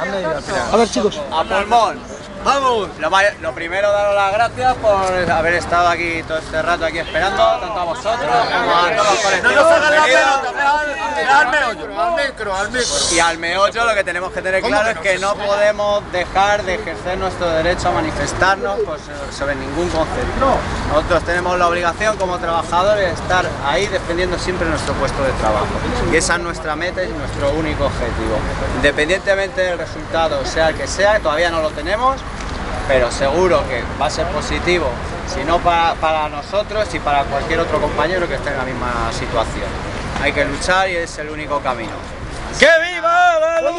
A ver, chicos. A pulmón. ¡Vamos! Lo, primero, daros las gracias por haber estado aquí todo este rato aquí esperando, tanto a vosotros como a todos los colectivos. Bienvenidos. al micro. Y al meollo lo que tenemos que tener claro es que no podemos dejar de ejercer nuestro derecho a manifestarnos pues, sobre ningún concepto. Nosotros tenemos la obligación como trabajadores de estar ahí defendiendo siempre nuestro puesto de trabajo. Y esa es nuestra meta y nuestro único objetivo. Independientemente del resultado, sea el que sea, todavía no lo tenemos, pero seguro que va a ser positivo, si no para, para nosotros y para cualquier otro compañero que esté en la misma situación. Hay que luchar y es el único camino. ¡Que viva la lucha!